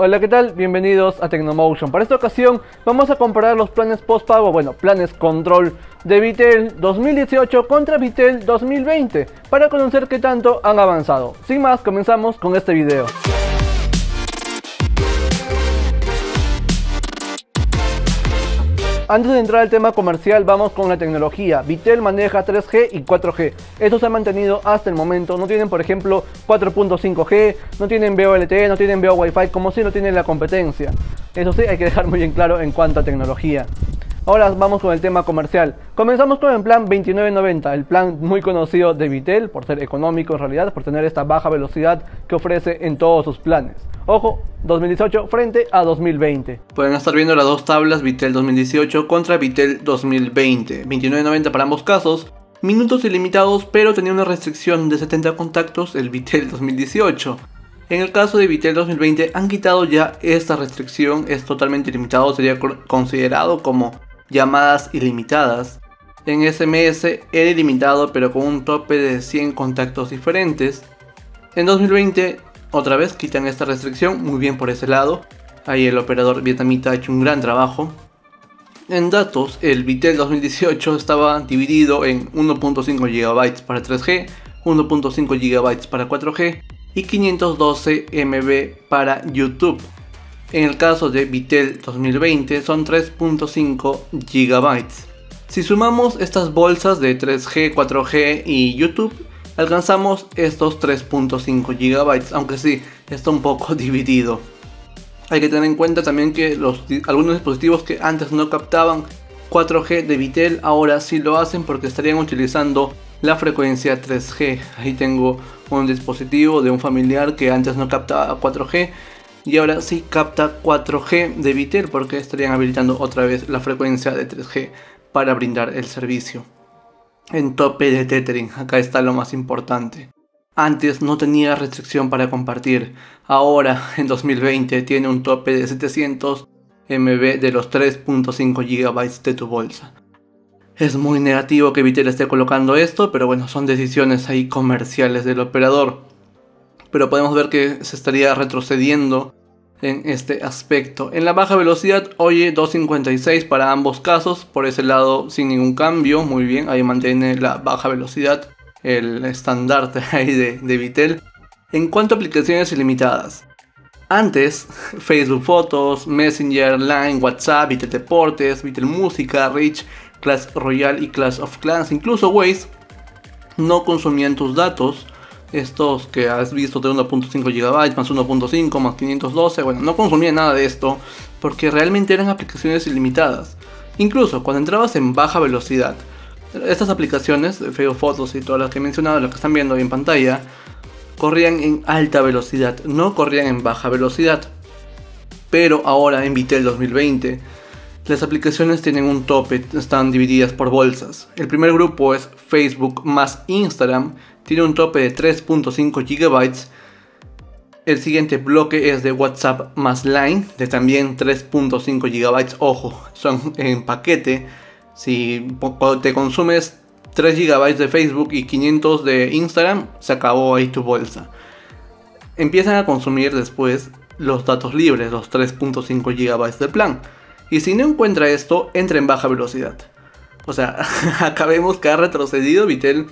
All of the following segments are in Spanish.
Hola, ¿qué tal? Bienvenidos a Tecnomotion. Para esta ocasión vamos a comparar los planes postpago, bueno, planes control de Vitel 2018 contra Vitel 2020 para conocer qué tanto han avanzado. Sin más, comenzamos con este video. Antes de entrar al tema comercial, vamos con la tecnología. Vitel maneja 3G y 4G. Estos se han mantenido hasta el momento. No tienen, por ejemplo, 4.5G, no tienen VoLTE, no tienen VO Wi-Fi, como si no tienen la competencia. Eso sí, hay que dejar muy bien claro en cuanto a tecnología. Ahora vamos con el tema comercial. Comenzamos con el plan 2990, el plan muy conocido de Vitel por ser económico en realidad, por tener esta baja velocidad que ofrece en todos sus planes. Ojo, 2018 frente a 2020. Pueden estar viendo las dos tablas Vitel 2018 contra Vitel 2020. 2990 para ambos casos. Minutos ilimitados, pero tenía una restricción de 70 contactos el Vitel 2018. En el caso de Vitel 2020 han quitado ya esta restricción, es totalmente ilimitado, sería considerado como llamadas ilimitadas. En SMS era ilimitado pero con un tope de 100 contactos diferentes. En 2020 otra vez quitan esta restricción, muy bien por ese lado. Ahí el operador vietnamita ha hecho un gran trabajo. En datos, el Vitel 2018 estaba dividido en 1.5 GB para 3G, 1.5 GB para 4G y 512 MB para YouTube. En el caso de Vitel 2020 son 3.5 GB. Si sumamos estas bolsas de 3G, 4G y YouTube, alcanzamos estos 3.5 GB, aunque sí, está un poco dividido. Hay que tener en cuenta también que algunos dispositivos que antes no captaban 4G de Vitel ahora sí lo hacen porque estarían utilizando la frecuencia 3G. Ahí tengo un dispositivo de un familiar que antes no captaba 4G y ahora sí capta 4G de Vitel porque estarían habilitando otra vez la frecuencia de 3G para brindar el servicio. En tope de tethering, acá está lo más importante. Antes no tenía restricción para compartir, ahora en 2020 tiene un tope de 700 MB de los 3.5 GB de tu bolsa. Es muy negativo que Vitel esté colocando esto, pero bueno, son decisiones ahí comerciales del operador. Pero podemos ver que se estaría retrocediendo en este aspecto. En la baja velocidad, oye 256 para ambos casos, por ese lado sin ningún cambio, muy bien, ahí mantiene la baja velocidad, el estandarte ahí de, de Vitel. En cuanto a aplicaciones ilimitadas, antes Facebook Fotos, Messenger, Line, WhatsApp, Vitel Deportes, Vitel Música, Rich, Clash Royale y Clash of Clans, incluso Waze, no consumían tus datos estos que has visto de 1.5 GB más 1.5 más 512, bueno, no consumía nada de esto porque realmente eran aplicaciones ilimitadas. Incluso cuando entrabas en baja velocidad, estas aplicaciones, Feo Fotos y todas las que he mencionado, las que están viendo en pantalla, corrían en alta velocidad, no corrían en baja velocidad. Pero ahora en Vitel 2020, las aplicaciones tienen un tope, están divididas por bolsas. El primer grupo es Facebook más Instagram tiene un tope de 3.5 GB. El siguiente bloque es de WhatsApp más Line de también 3.5 GB. Ojo, son en paquete. Si te consumes 3 GB de Facebook y 500 de Instagram, se acabó ahí tu bolsa. Empiezan a consumir después los datos libres, los 3.5 GB del plan. Y si no encuentra esto, entra en baja velocidad. O sea, acabemos que ha retrocedido Vitel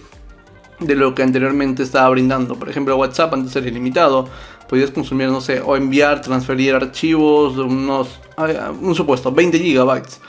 de lo que anteriormente estaba brindando. Por ejemplo, WhatsApp antes era ilimitado. Podías consumir, no sé, o enviar, transferir archivos, unos, un supuesto, 20 gigabytes.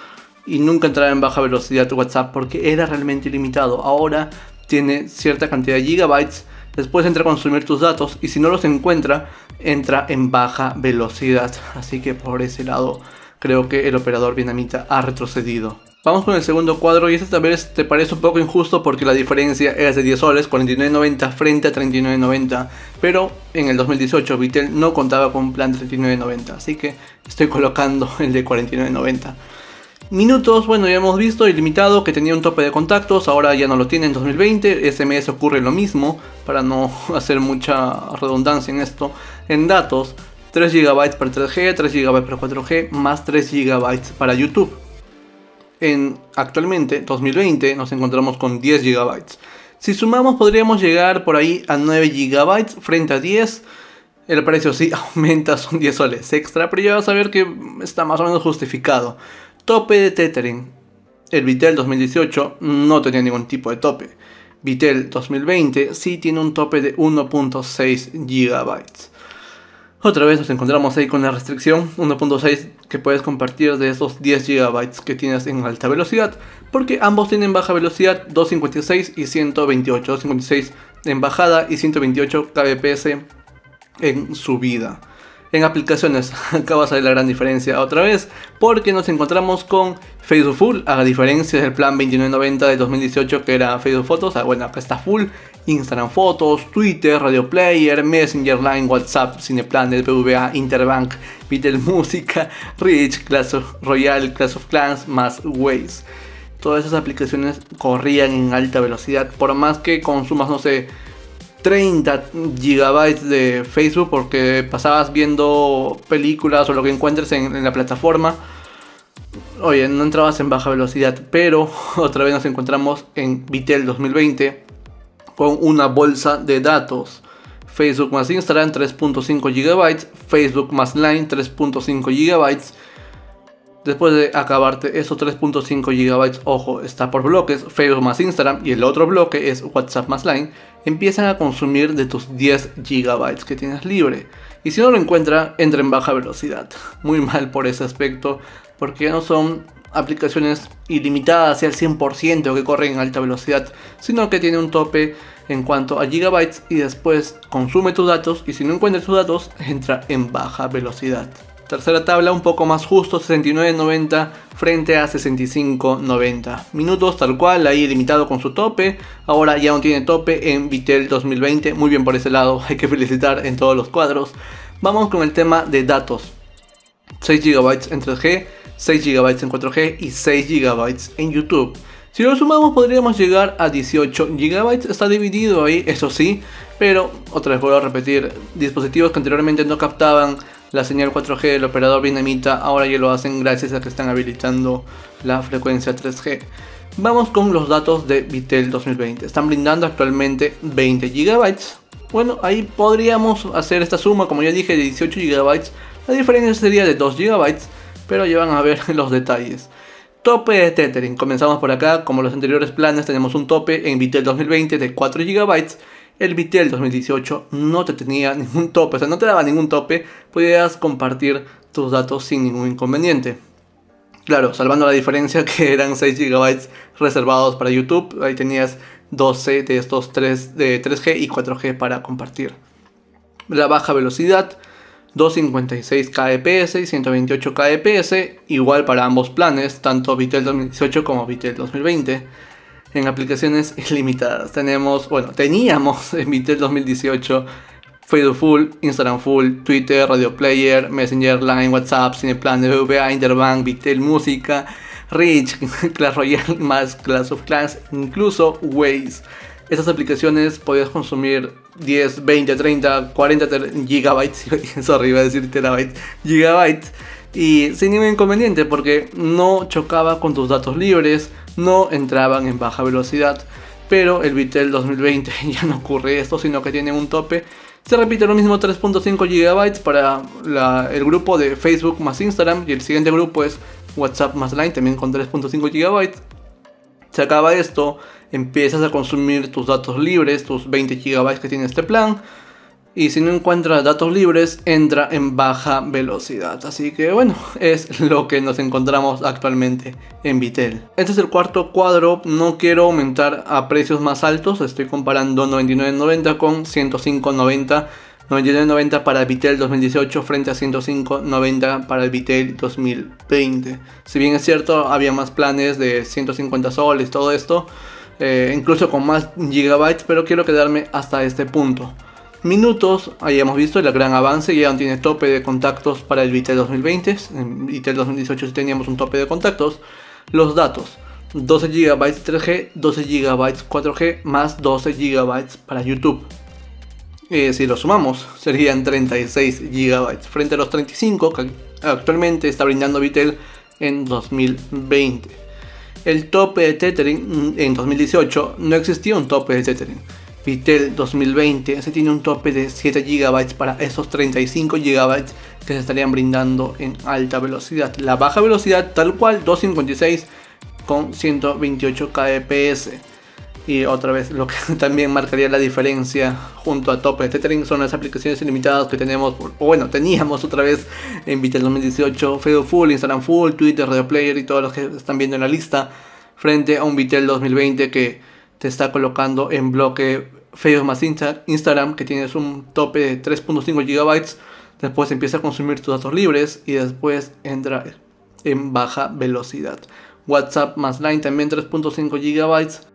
Y nunca entrar en baja velocidad WhatsApp porque era realmente ilimitado. Ahora tiene cierta cantidad de gigabytes. Después entra a consumir tus datos y si no los encuentra, entra en baja velocidad. Así que por ese lado, creo que el operador vietnamita ha retrocedido. Vamos con el segundo cuadro y este tal vez te parece un poco injusto porque la diferencia es de 10 soles, 49.90 frente a 39.90, pero en el 2018 Vitel no contaba con plan de 39.90, así que estoy colocando el de 49.90. Minutos, bueno ya hemos visto, ilimitado que tenía un tope de contactos, ahora ya no lo tiene en 2020, SMS ocurre lo mismo, para no hacer mucha redundancia en esto. En datos, 3 GB para 3G, 3 GB para 4G, más 3 GB para YouTube en actualmente 2020 nos encontramos con 10 GB. Si sumamos podríamos llegar por ahí a 9 GB frente a 10. El precio sí aumenta, son 10 soles extra, pero ya vas a ver que está más o menos justificado. Tope de tethering. El Vitel 2018 no tenía ningún tipo de tope. Vitel 2020 sí tiene un tope de 1.6 GB. Otra vez nos encontramos ahí con la restricción 1.6 que puedes compartir de esos 10 GB que tienes en alta velocidad, porque ambos tienen baja velocidad 256 y 128, 256 en bajada y 128 kbps en subida. En aplicaciones, acá va a salir la gran diferencia otra vez, porque nos encontramos con Facebook Full, a diferencia del plan 2990 de 2018 que era Facebook Fotos, ah, bueno, acá está Full, Instagram Fotos, Twitter, Radio Player, Messenger Line, WhatsApp, Cineplanet, PVA, Interbank, Vitel Música, Rich, Clash of Royale, Clash of Clans, más Waze. Todas esas aplicaciones corrían en alta velocidad, por más que consumas, no sé, 30 gigabytes de Facebook porque pasabas viendo películas o lo que encuentres en, la plataforma. Oye, no entrabas en baja velocidad, pero otra vez nos encontramos en Vitel 2020 con una bolsa de datos. Facebook más Instagram 3.5 GB, Facebook más Line 3.5 GB Después de acabarte esos 3.5 GB, ojo, está por bloques, Facebook más Instagram y el otro bloque es WhatsApp más Line, empiezan a consumir de tus 10 GB que tienes libre. Y si no lo encuentra, entra en baja velocidad. Muy mal por ese aspecto, porque ya no son aplicaciones ilimitadas y al 100% que corren en alta velocidad, sino que tiene un tope en cuanto a gigabytes y después consume tus datos y si no encuentra tus datos, entra en baja velocidad. Tercera tabla un poco más justo, 69.90 frente a 65.90. Minutos tal cual, ahí limitado con su tope. Ahora ya no tiene tope en Vitel 2020. Muy bien por ese lado, hay que felicitar en todos los cuadros. Vamos con el tema de datos. 6 GB en 3G, 6 GB en 4G y 6 GB en YouTube. Si lo sumamos podríamos llegar a 18 GB. Está dividido ahí, eso sí. Pero otra vez vuelvo a repetir, dispositivos que anteriormente no captaban la señal 4G del operador vietnamita ahora ya lo hacen gracias a que están habilitando la frecuencia 3G. Vamos con los datos de Vitel 2020. Están brindando actualmente 20 GB. Bueno, ahí podríamos hacer esta suma, como ya dije, de 18 GB. La diferencia sería de 2 GB, pero ya van a ver los detalles. Tope de tethering. Comenzamos por acá. Como los anteriores planes, tenemos un tope en Vitel 2020 de 4 GB el Vitel 2018 no te tenía ningún tope, o sea, no te daba ningún tope, podías compartir tus datos sin ningún inconveniente. Claro, salvando la diferencia que eran 6 GB reservados para YouTube, ahí tenías 12 de estos 3 de 3G y 4G para compartir. La baja velocidad, 256 kbps y 128 kbps, igual para ambos planes, tanto Vitel 2018 como Vitel 2020 en aplicaciones ilimitadas. Tenemos, bueno, teníamos en Vitel 2018 Facebook Full, Instagram Full, Twitter, Radio Player, Messenger, Line, WhatsApp, Cineplan, VBA, Interbank, Vitel Música, Rich, Clash Royale, más Clash of Clans, incluso Waze. Estas aplicaciones podías consumir 10, 20, 30, 40 gigabytes, sorry, iba a decir terabytes, gigabytes, y sin ningún inconveniente porque no chocaba con tus datos libres, no entraban en baja velocidad. Pero el Vitel 2020 ya no ocurre esto, sino que tiene un tope. Se repite lo mismo 3.5 GB para el grupo de Facebook más Instagram y el siguiente grupo es WhatsApp más Line también con 3.5 GB. Se acaba esto, empiezas a consumir tus datos libres, tus 20 GB que tiene este plan y si no encuentra datos libres entra en baja velocidad. Así que bueno, es lo que nos encontramos actualmente en Vitel. Este es el cuarto cuadro, no quiero aumentar a precios más altos, estoy comparando 99.90 con 105.90. 99.90 para el Vitel 2018 frente a 105.90 para el Vitel 2020. Si bien es cierto, había más planes de 150 soles, todo esto, eh, incluso con más gigabytes, pero quiero quedarme hasta este punto minutos, ahí hemos visto el gran avance, ya no tiene tope de contactos para el Vitel 2020, en Vitel 2018 teníamos un tope de contactos. Los datos, 12 GB 3G, 12 GB 4G, más 12 GB para YouTube. Eh, si lo sumamos, serían 36 GB, frente a los 35 que actualmente está brindando Vitel en 2020. El tope de tethering mm, en 2018 no existía un tope de tethering Vitel 2020 se tiene un tope de 7 GB para esos 35 GB que se estarían brindando en alta velocidad. La baja velocidad tal cual 256 con 128 kbps. Y otra vez, lo que también marcaría la diferencia junto a tope de tethering son las aplicaciones ilimitadas que tenemos, o bueno, teníamos otra vez en Vitel 2018, Facebook Full, Instagram Full, Twitter, Radio Player y todos los que están viendo en la lista, frente a un Vitel 2020 que te está colocando en bloque Facebook más Instagram, que tienes un tope de 3.5 GB, después empieza a consumir tus datos libres y después entra en baja velocidad. WhatsApp más Line también 3.5 GB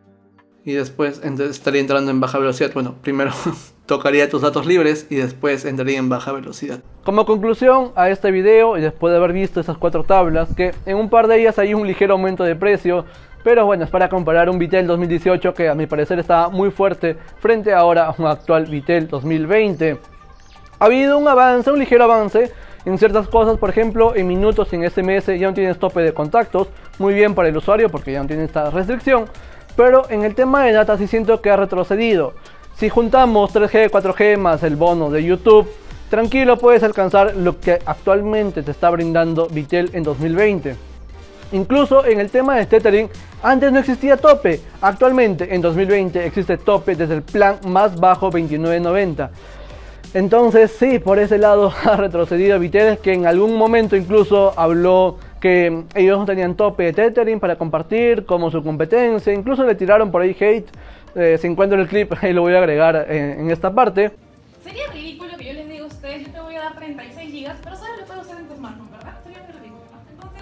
y después estaría entrando en baja velocidad. Bueno, primero tocaría tus datos libres y después entraría en baja velocidad. Como conclusión a este video y después de haber visto esas cuatro tablas, que en un par de ellas hay un ligero aumento de precio, pero bueno, es para comparar un Vitel 2018 que a mi parecer está muy fuerte frente ahora a un actual Vitel 2020. Ha habido un avance, un ligero avance en ciertas cosas, por ejemplo, en minutos en SMS ya no tienes tope de contactos, muy bien para el usuario porque ya no tiene esta restricción, pero en el tema de data sí siento que ha retrocedido. Si juntamos 3G, 4G más el bono de YouTube, tranquilo puedes alcanzar lo que actualmente te está brindando Vitel en 2020. Incluso en el tema de tethering, antes no existía tope. Actualmente en 2020 existe tope desde el plan más bajo 29.90. Entonces sí, por ese lado ha retrocedido Vitel que en algún momento incluso habló que ellos no tenían tope de tethering para compartir como su competencia. Incluso le tiraron por ahí hate. Eh, si encuentro el clip, ahí lo voy a agregar en, esta parte. Sería ridículo que yo les diga a ustedes, yo te voy a dar 36 GB, pero sabes lo puedo usar en tus manos, ¿verdad? Sería ridículo.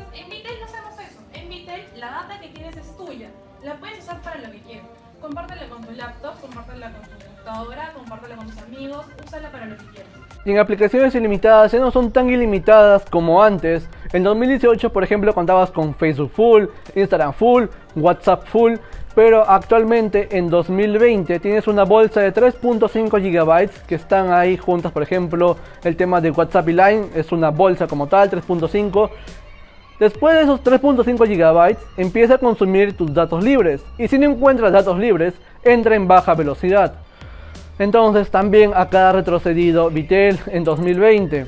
Entonces, en Vitel no hacemos eso. En Vitel, la data que tienes es tuya. La puedes usar para lo que quieras. Compártela con tu laptop, compártela con tu computadora, compártela con tus amigos, úsala para lo que quieras. Y en aplicaciones ilimitadas ya no son tan ilimitadas como antes. En 2018, por ejemplo, contabas con Facebook Full, Instagram Full, WhatsApp Full, pero actualmente en 2020 tienes una bolsa de 3.5 GB que están ahí juntas, por ejemplo, el tema de WhatsApp y Line es una bolsa como tal, 3.5 Después de esos 3.5 GB, empieza a consumir tus datos libres. Y si no encuentras datos libres, entra en baja velocidad. Entonces también acá ha retrocedido Vitel en 2020.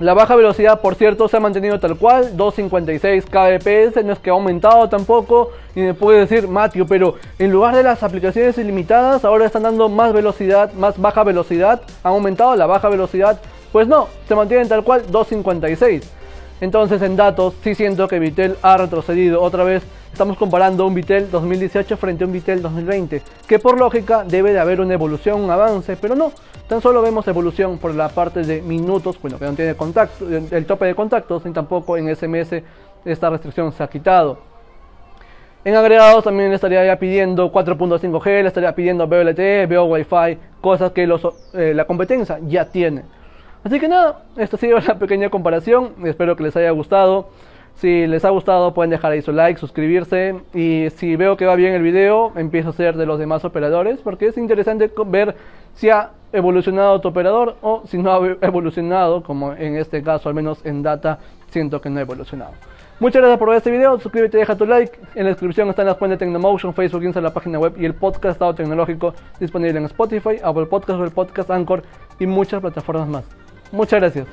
La baja velocidad, por cierto, se ha mantenido tal cual, 256 kbps, no es que ha aumentado tampoco. Y me puede decir, Matthew, pero en lugar de las aplicaciones ilimitadas, ahora están dando más velocidad, más baja velocidad. ¿Ha aumentado la baja velocidad? Pues no, se mantiene tal cual, 256. Entonces en datos sí siento que Vitel ha retrocedido otra vez. Estamos comparando un Vitel 2018 frente a un Vitel 2020, que por lógica debe de haber una evolución, un avance, pero no, tan solo vemos evolución por la parte de minutos, bueno, que no tiene contacto, el tope de contactos, ni tampoco en SMS esta restricción se ha quitado. En agregados también le estaría ya pidiendo 4.5G, le estaría pidiendo VLTE, veo Wi-Fi, cosas que eh, la competencia ya tiene. Así que nada, esta ha sido la pequeña comparación. Espero que les haya gustado. Si les ha gustado pueden dejar ahí su like, suscribirse y si veo que va bien el video empiezo a hacer de los demás operadores porque es interesante ver si ha evolucionado tu operador o si no ha evolucionado como en este caso al menos en data siento que no ha evolucionado. Muchas gracias por ver este video, suscríbete, deja tu like, en la descripción están las cuentas de Tecnomotion, Facebook, Instagram, la página web y el podcast Estado Tecnológico disponible en Spotify, Apple Podcast, el Podcast Anchor y muchas plataformas más. Muchas gracias.